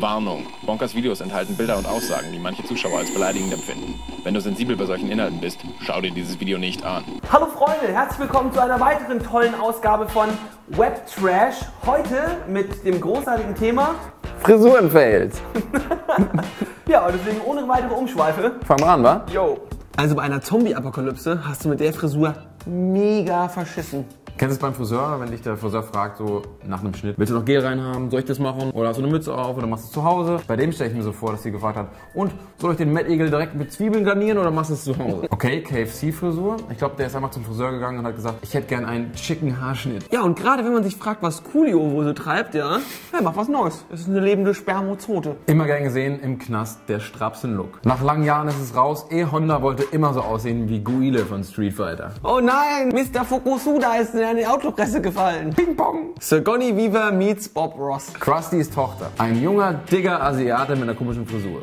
Warnung. Bonkers Videos enthalten Bilder und Aussagen, die manche Zuschauer als beleidigend empfinden. Wenn du sensibel bei solchen Inhalten bist, schau dir dieses Video nicht an. Hallo Freunde, herzlich willkommen zu einer weiteren tollen Ausgabe von Web Trash. Heute mit dem großartigen Thema. Frisurenfails. Ja, und deswegen ohne weitere Umschweife. Fangen wir an, wa? Yo. Also bei einer Zombie-Apokalypse hast du mit der Frisur mega verschissen. Kennst du es beim Friseur, wenn dich der Friseur fragt, so nach einem Schnitt, willst du noch Gel reinhaben? Soll ich das machen? Oder hast du eine Mütze auf oder machst du es zu Hause? Bei dem stelle ich mir so vor, dass sie gefragt hat, und soll ich den Mettigel direkt mit Zwiebeln garnieren oder machst du es zu Hause? Okay, KFC-Frisur. Ich glaube, der ist einfach zum Friseur gegangen und hat gesagt, ich hätte gern einen Chicken Haarschnitt. Ja, und gerade wenn man sich fragt, was Coolio wohl so treibt, ja, er macht was Neues. Es ist eine lebende Spermozote. Immer gern gesehen im Knast, der Strapsen-Look. Nach langen Jahren ist es raus. E-Honda wollte immer so aussehen wie Guile von Street Fighter. Oh nein, Mr. Fukusuda ist in die Autopresse gefallen. Ping Pong! Sigourney Weaver meets Bob Ross. Krustys Tochter. Ein junger, dicker Asiate mit einer komischen Frisur.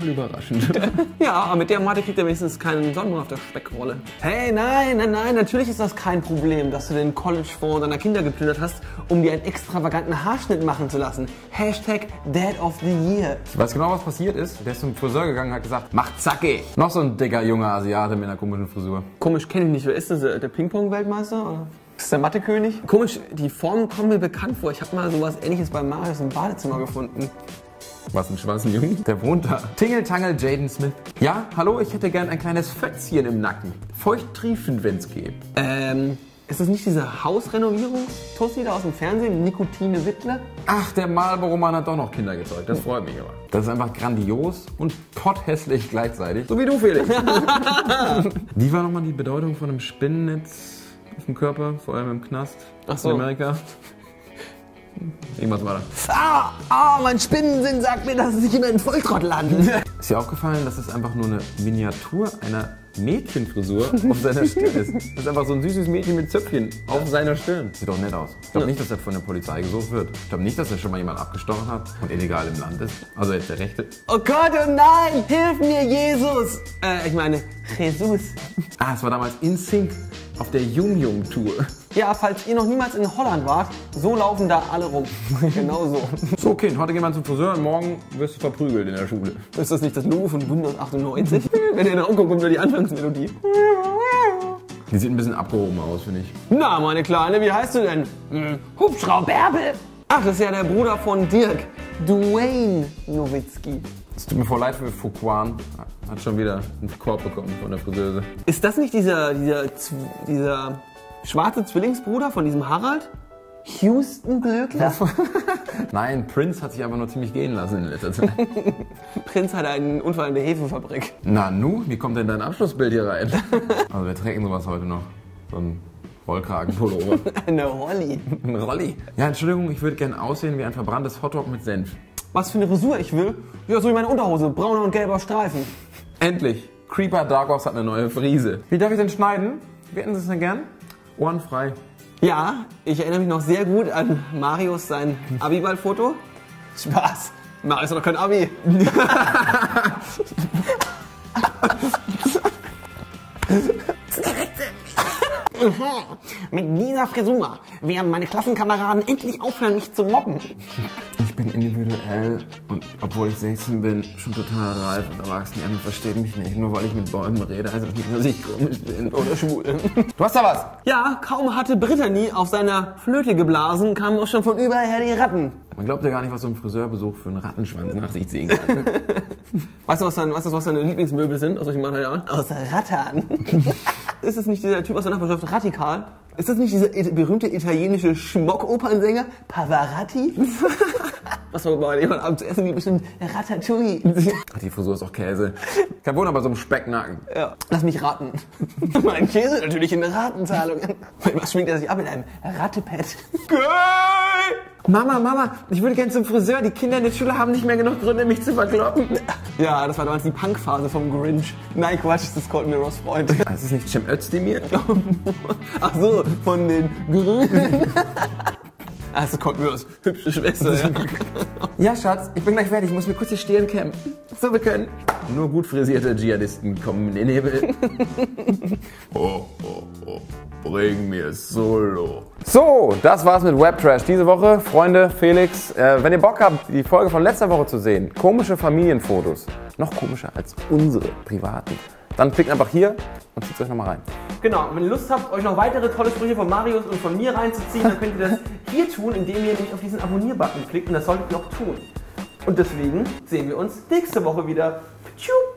Voll überraschend. Ja, aber mit der Matte kriegt er wenigstens keinen Sonnenbrand auf der Speckrolle. Hey, nein, nein, nein, natürlich ist das kein Problem, dass du den College-Fonds deiner Kinder geplündert hast, um dir einen extravaganten Haarschnitt machen zu lassen. Hashtag Dad of the Year. Ich weiß genau, was passiert ist. Der ist zum Friseur gegangen und hat gesagt, mach zacke. Noch so ein dicker, junger Asiate mit einer komischen Frisur. Komisch kenne ich nicht. Wer ist das? Der Ping-Pong-Weltmeister? oder? Ist der Mathekönig? Komisch, die Formen kommen mir bekannt vor. Ich habe mal sowas ähnliches bei Marius im Badezimmer gefunden. Was, ein schwarzen Jungen? Der wohnt da. Tingle Tangle Jaden Smith. Ja, hallo, ich hätte gern ein kleines Fötzchen im Nacken. Feucht triefend, wenn's geht. Ähm, ist das nicht diese Hausrenovierungs-Tussi da aus dem Fernsehen? Nikotine Wittler? Ach, der Marlboro-Mann hat doch noch Kinder gezeugt. Das freut mich aber. Das ist einfach grandios und potthässlich gleichzeitig. So wie du, Felix. wie war nochmal die Bedeutung von einem Spinnennetz auf dem Körper, vor allem im Knast Ach so. in Amerika? Irgendwas war da. Ah, ah, mein Spinnensinn sagt mir, dass es sich immer in Volltrottel handelt. Ist dir aufgefallen, dass es einfach nur eine Miniatur einer Mädchenfrisur auf seiner Stirn ist? Das ist einfach so ein süßes Mädchen mit Zöpfchen auf seiner Stirn. Sieht doch nett aus. Ich glaube nicht, dass er von der Polizei gesucht wird. Ich glaube nicht, dass er schon mal jemand abgestochen hat und illegal im Land ist. Also jetzt der Rechte. Oh Gott, oh nein, hilf mir, Jesus. Äh, ich meine, Jesus. Ah, es war damals in Sync auf der Jung Jung Tour. Ja, falls ihr noch niemals in Holland wart, so laufen da alle rum. genau so. So, Kind, heute gehen wir zum Friseur und morgen wirst du verprügelt in der Schule. Ist das nicht das Logo von Windows 98? Wenn ihr in Augen kommt, nur die Anfangsmelodie. Die sieht ein bisschen abgehoben aus, finde ich. Na, meine Kleine, wie heißt du denn? Hm, Hubschrauber Bärbel. Ach, das ist ja der Bruder von Dirk. Dwayne Nowitzki. Es tut mir voll leid für Fuquan. Hat schon wieder einen Korb bekommen von der Friseuse. Ist das nicht dieser, dieser, dieser schwarze Zwillingsbruder von diesem Harald? Houston Glöckler? Nein, Prince hat sich einfach nur ziemlich gehen lassen in letzter Zeit. Prinz hat einen Unfall in der Hefenfabrik. Na nu, wie kommt denn dein Abschlussbild hier rein? Also wir trägen sowas heute noch. So ein Rollkragenpullover. Eine Rolli. Ein Rolli. Ja, Entschuldigung, ich würde gerne aussehen wie ein verbranntes Hotdog mit Senf. Was für eine Frisur ich will? Ja, so wie meine Unterhose. Brauner und gelber Streifen. Endlich! Creeper Darkos hat eine neue Frise. Wie darf ich denn schneiden? Wie hätten Sie es denn gern? Ohren frei. Ja, ich erinnere mich noch sehr gut an Marius sein Abiball-Foto. Spaß. Marius hat doch kein Abi. Mit dieser Frisur werden meine Klassenkameraden endlich aufhören, mich zu mobben. Ich bin individuell und obwohl ich 16 bin, schon total reif und erwachsen. Ja, man versteht mich nicht. Nur weil ich mit Bäumen rede, heißt das nicht, dass ich komisch bin oder schwul. Du hast da was! Ja, kaum hatte Brittany auf seiner Flöte geblasen, kamen auch schon von überall die Ratten. Man glaubt ja gar nicht, was so ein Friseurbesuch für einen Rattenschwanz nach sich ziehen kann. Weißt du, was, dein, weißt du, was deine Lieblingsmöbel sind aus solchen Materialien? Aus Rattan. ist es nicht dieser Typ aus der Nachbarschaft Radikal? Ist das nicht dieser berühmte italienische Schmock-Opernsänger Pavarotti? was man bei jemand Abend zu essen gibt, bestimmt Ratatouille. Ach, die Frisur ist auch Käse. Kein Wunder bei so einem Specknacken. ja. Lass mich raten. mein Käse natürlich in Ratenzahlungen. Was schwingt er sich ab mit einem Rattepad? Mama, Mama, ich würde gerne zum Friseur. Die Kinder in der Schule haben nicht mehr genug Gründe, mich zu verkloppen. Ja, das war damals die Punkphase vom Grinch. Nein, Quatsch, das ist Cold Mirrors Freund. Das ist nicht Cem Özdemir? Ach so, von den Grünen. Ah, das ist Cold Mirrors hübsche Schwester, ja. Ja, Schatz, ich bin gleich fertig. Ich muss mir kurz die Stirn kämmen. So, wir können. Nur gut frisierte Dschihadisten kommen in den Nebel. oh, oh, oh. Bring mir Solo. So, das war's mit Webtrash diese Woche. Freunde, Felix, äh, wenn ihr Bock habt, die Folge von letzter Woche zu sehen, komische Familienfotos, noch komischer als unsere privaten, dann klickt einfach hier und zieht euch nochmal rein. Genau, und wenn ihr Lust habt, euch noch weitere tolle Sprüche von Marius und von mir reinzuziehen, dann könnt ihr das hier tun, indem ihr nämlich auf diesen Abonnier-Button klickt und das solltet ihr auch tun. Und deswegen sehen wir uns nächste Woche wieder. Tschüss.